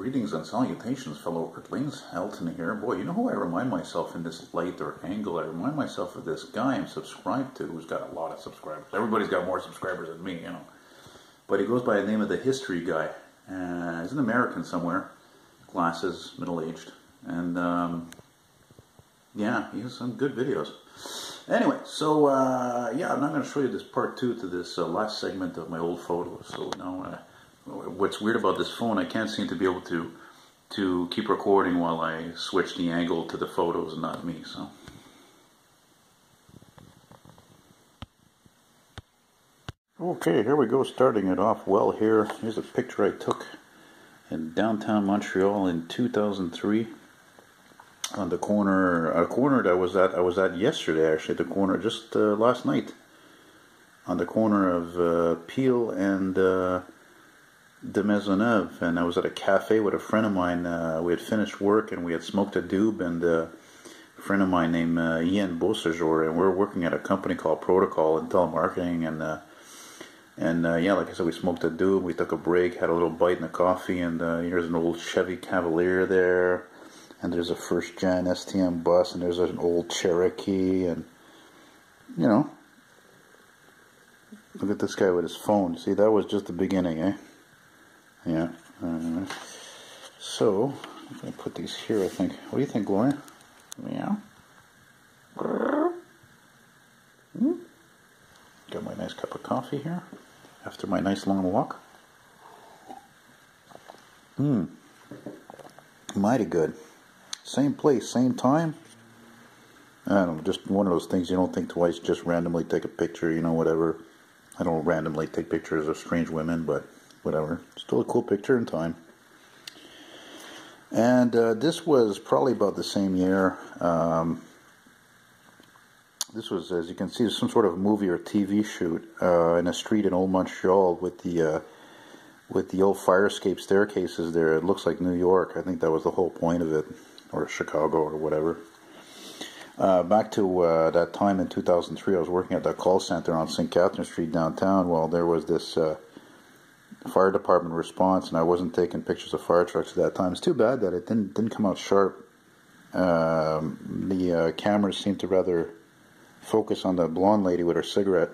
Greetings and salutations, fellow Earthlings. Elton here. Boy, you know who I remind myself in this light or angle? I remind myself of this guy I'm subscribed to who's got a lot of subscribers. Everybody's got more subscribers than me, you know. But he goes by the name of the History Guy. Uh, he's an American somewhere, glasses, middle aged. And um, yeah, he has some good videos. Anyway, so uh, yeah, I'm not going to show you this part two to this uh, last segment of my old photos. So now. What's weird about this phone, I can't seem to be able to to keep recording while I switch the angle to the photos and not me. So. Okay, here we go, starting it off well here. Here's a picture I took in downtown Montreal in 2003 on the corner, a corner that I was at, I was at yesterday actually, the corner just uh, last night on the corner of uh, Peel and uh, de Maisonneuve, and I was at a cafe with a friend of mine. Uh, we had finished work and we had smoked a doob, and uh, a friend of mine named uh, Ian Beausejour, and we are working at a company called Protocol in telemarketing, and uh, and uh, yeah, like I said, we smoked a doob. We took a break, had a little bite in the coffee, and uh, here's an old Chevy Cavalier there, and there's a first gen STM bus, and there's an old Cherokee, and you know. Look at this guy with his phone. See, that was just the beginning, eh? Yeah. Uh, so, I'm going to put these here, I think. What do you think, Gloria? Yeah. Hmm? Got my nice cup of coffee here after my nice long walk. Hmm. Mighty good. Same place, same time. I don't know, just one of those things you don't think twice, just randomly take a picture, you know, whatever. I don't randomly take pictures of strange women, but whatever. Still a cool picture in time. And uh, this was probably about the same year. Um, this was, as you can see, some sort of movie or TV shoot uh, in a street in Old Montreal with the uh, with the old fire escape staircases there. It looks like New York. I think that was the whole point of it, or Chicago, or whatever. Uh, back to uh, that time in 2003, I was working at that call center on St. Catherine Street downtown. Well, there was this uh, fire department response, and I wasn't taking pictures of fire trucks at that time. It's too bad that it didn't didn't come out sharp. Um, the uh, cameras seemed to rather focus on the blonde lady with her cigarette,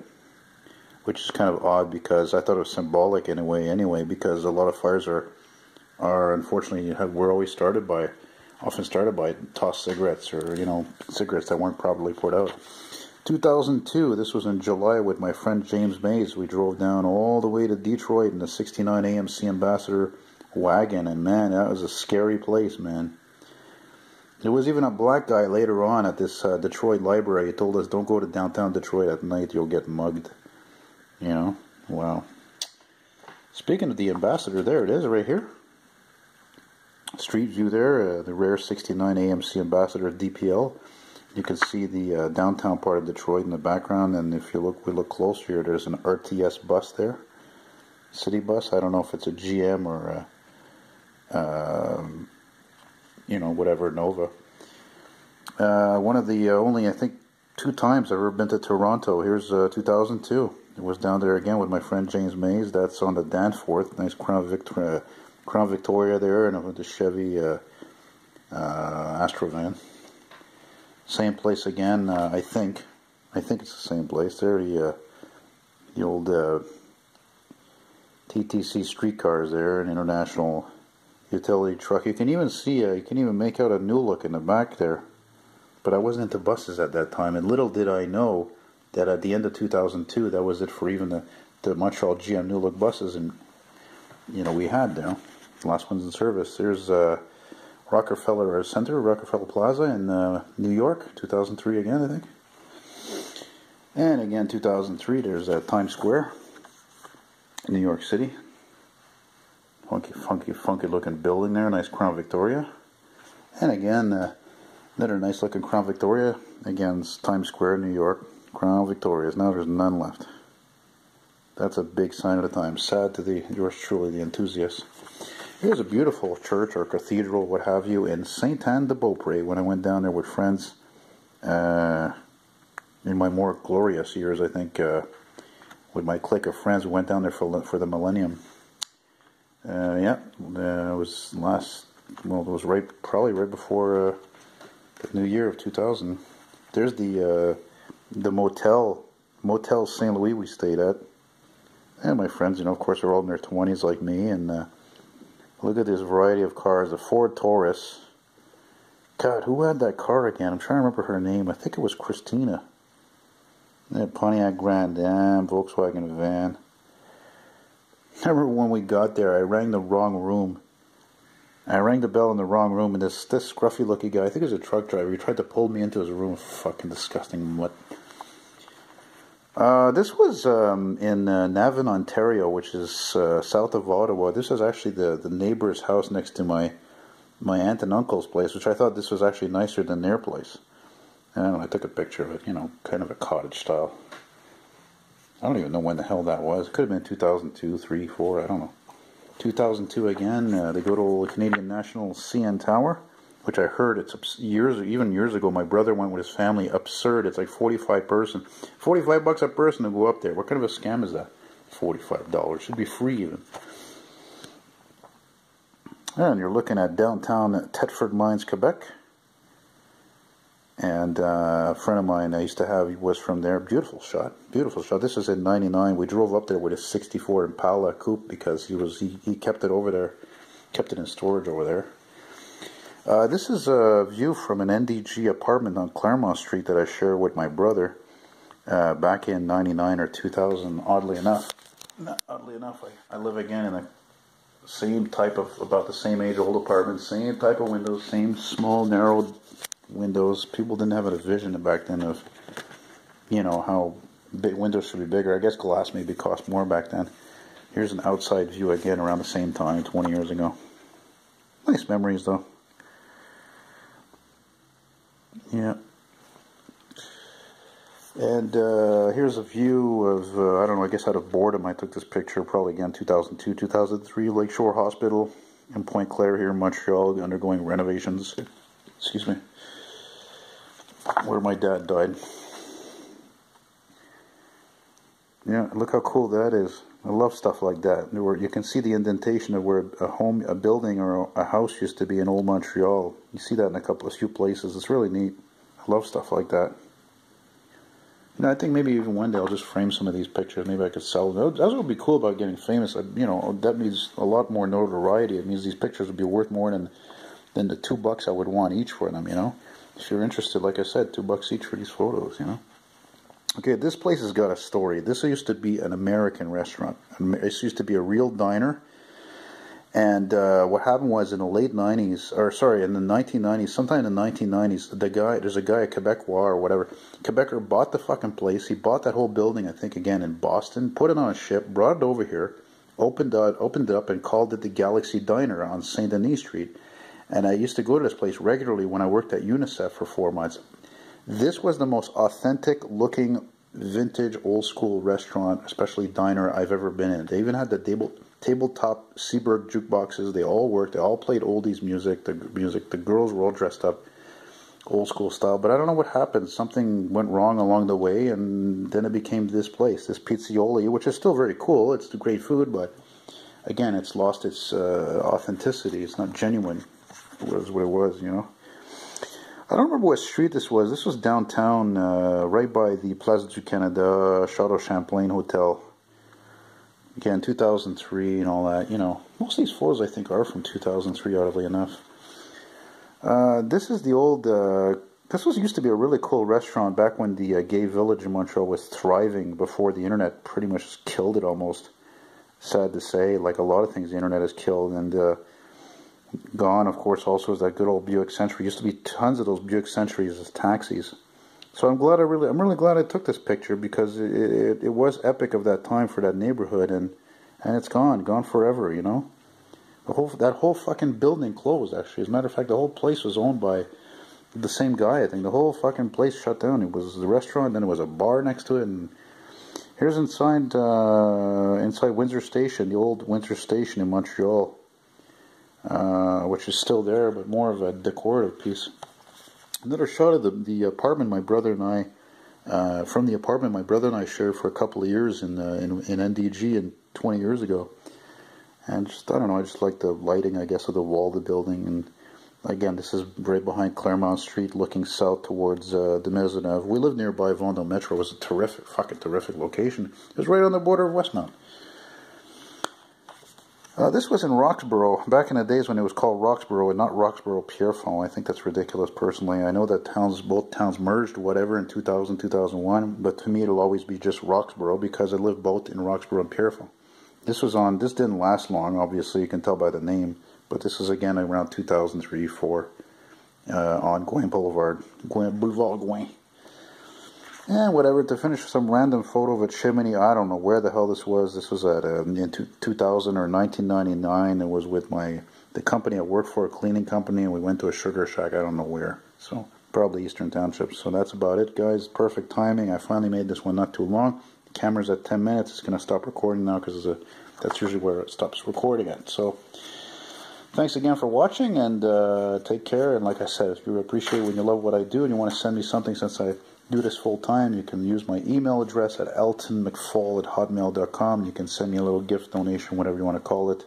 which is kind of odd because I thought it was symbolic in a way. Anyway, because a lot of fires are are unfortunately have, were always started by often started by tossed cigarettes or you know cigarettes that weren't properly put out. 2002, this was in July with my friend James Mays. We drove down all the way to Detroit in the 69 AMC Ambassador wagon, and man, that was a scary place, man. There was even a black guy later on at this uh, Detroit library. He told us, don't go to downtown Detroit at night, you'll get mugged. You know, wow. Speaking of the Ambassador, there it is, right here. Street view there, uh, the rare 69 AMC Ambassador DPL. You can see the uh, downtown part of Detroit in the background, and if you look, we look closer here. There's an RTS bus there, city bus. I don't know if it's a GM or a, um, you know, whatever Nova. Uh, one of the uh, only, I think, two times I've ever been to Toronto. Here's uh, 2002. It was down there again with my friend James Mays. That's on the Danforth. Nice Crown Victoria, Crown Victoria there, and the Chevy uh, uh, Astrovan. Same place again, uh, I think. I think it's the same place. There, the, uh, the old uh, TTC streetcars there, an international utility truck. You can even see, uh, you can even make out a new look in the back there. But I wasn't into buses at that time, and little did I know that at the end of 2002, that was it for even the, the Montreal GM New Look buses, and you know we had there. last ones in service. There's uh, Rockefeller Center, Rockefeller Plaza in uh, New York, 2003 again, I think. And again, 2003, there's uh, Times Square, New York City. Funky, funky, funky looking building there, nice Crown Victoria. And again, uh, another nice looking Crown Victoria. Again, Times Square, New York, Crown Victorias. Now there's none left. That's a big sign of the time. Sad to the yours truly, the enthusiast. Here's a beautiful church or cathedral, what have you, in Saint Anne de Beaupré when I went down there with friends uh, in my more glorious years, I think, uh, with my clique of friends. We went down there for, for the millennium. Uh, yeah, uh, it was last. Well, it was right, probably right before uh, the new year of 2000. There's the uh, the motel, Motel St. Louis we stayed at. And my friends, you know, of course, they're all in their 20s like me. And look at this variety of cars. A Ford Taurus. God, who had that car again? I'm trying to remember her name. I think it was Christina. Yeah, Pontiac Grand Am, Volkswagen van. Remember when we got there, I rang the wrong room. I rang the bell in the wrong room, and this this scruffy looking guy, I think he was a truck driver, he tried to pull me into his room. Fucking disgusting mutt. Uh, this was um, in uh, Navan, Ontario, which is uh, south of Ottawa. This is actually the, the neighbor's house next to my my aunt and uncle's place, which I thought this was actually nicer than their place. And I took a picture of it, you know, kind of a cottage style. I don't even know when the hell that was. It could have been 2002, 3, 4, I don't know. 2002 again, uh, they go to the Canadian National CN Tower, which I heard it's years, even years ago, my brother went with his family. Absurd. It's like 45 person, 45 bucks a person to go up there. What kind of a scam is that? $45. Should be free even. And you're looking at downtown Thetford Mines, Quebec. And uh, a friend of mine I used to have was from there. Beautiful shot, beautiful shot. This is in '99. We drove up there with a '64 Impala coupe because he was he, he kept it over there, kept it in storage over there. Uh, this is a view from an NDG apartment on Claremont Street that I shared with my brother uh, back in '99 or 2000. Oddly enough, not oddly enough, I, I live again in the same type of about the same age old apartment, same type of windows, same small narrow windows. People didn't have a vision back then of, you know, how big windows should be bigger. I guess glass maybe cost more back then. Here's an outside view again around the same time, 20 years ago. Nice memories though. Yeah. And uh, here's a view of, uh, I don't know, I guess out of boredom I took this picture, probably again 2002, 2003, Lakeshore Hospital in Pointe-Claire here in Montreal, undergoing renovations. Excuse me where my dad died. Yeah, look how cool that is. I love stuff like that. Where you can see the indentation of where a home, a building, or a house used to be in old Montreal. You see that in a couple, a few places. It's really neat. I love stuff like that. You know, I think maybe even one day I'll just frame some of these pictures. Maybe I could sell them. That's what would be cool about getting famous. You know, that means a lot more notoriety. It means these pictures would be worth more than than the two bucks I would want each for them. You know if you're interested, like I said, two bucks each for these photos, you know. Okay, this place has got a story. This used to be an American restaurant. This used to be a real diner. And uh, what happened was in the late 90s, or sorry, in the 1990s, sometime in the 1990s, the guy, there's a guy, a Quebecois or whatever, Quebecer bought the fucking place. He bought that whole building, I think, again in Boston, put it on a ship, brought it over here, opened it, opened it up, and called it the Galaxy Diner on St. Denis Street. And I used to go to this place regularly when I worked at UNICEF for four months. This was the most authentic looking vintage old school restaurant, especially diner I've ever been in. They even had the table tabletop Seeburg jukeboxes. They all worked. They all played oldies music. The music. The girls were all dressed up old school style. But I don't know what happened. Something went wrong along the way, and then it became this place, this Pizzioli, which is still very cool. It's great food, but again, it's lost its uh, authenticity. It's not genuine was what it was, you know. I don't remember what street this was. This was downtown, uh, right by the Place du Canada, Chateau Champlain Hotel. Again, 2003 and all that. You know, most of these photos I think are from 2003, oddly enough. Uh, this is the old. Uh, this was used to be a really cool restaurant back when the uh, gay village in Montreal was thriving. Before the internet pretty much killed it, almost. Sad to say, like a lot of things, the internet has killed, and uh, Gone, of course, also is that good old Buick Century. Used to be tons of those Buick Centuries as taxis. So I'm glad I really, I'm really glad I took this picture because it, it, it was epic of that time for that neighborhood, and and it's gone, gone forever. You know, the whole that whole fucking building closed. Actually, as a matter of fact, the whole place was owned by the same guy. I think the whole fucking place shut down. It was the restaurant, then it was a bar next to it, and here's inside uh, inside Windsor Station, the old Windsor Station in Montreal. Uh, which is still there, but more of a decorative piece. Another shot of the, the apartment my brother and I, uh, from the apartment my brother and I shared for a couple of years in, uh, in, in NDG and 20 years ago. And just, I don't know, I just like the lighting, I guess, of the wall of the building. And again, this is right behind Claremont Street, looking south towards uh, de Maisonneuve. We live nearby Vendome Metro. It was a terrific, fucking terrific location. It was right on the border of Westmount. Uh, this was in Roxboro, back in the days when it was called Roxboro and not Roxboro Pierrefonds. I think that's ridiculous personally. I know that towns, both towns merged, whatever, in 2000, 2001, but to me it'll always be just Roxboro because I lived both in Roxboro and Pierrefonds. This was on, this didn't last long, obviously, you can tell by the name, but this is again around 2003 4 uh, on Gouin Boulevard, Gouin, Boulevard Gouin. And whatever, to finish some random photo of a chimney. I don't know where the hell this was. This was at uh, in 2000 or 1999. It was with my the company I worked for, a cleaning company, and we went to a sugar shack. I don't know where. So probably Eastern Township. So that's about it, guys. Perfect timing. I finally made this one not too long. The camera's at 10 minutes. It's going to stop recording now because that's usually where it stops recording at. So thanks again for watching and uh, take care. And like I said, if you appreciate when you love what I do and you want to send me something since I do this full time, you can use my email address at eltonmcfall at hotmail.com. You can send me a little gift donation, whatever you want to call it,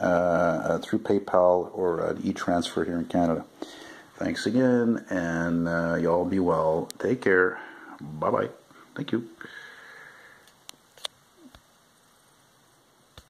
uh, uh, through PayPal or uh, e-transfer here in Canada. Thanks again, and uh, y'all be well. Take care. Bye-bye. Thank you.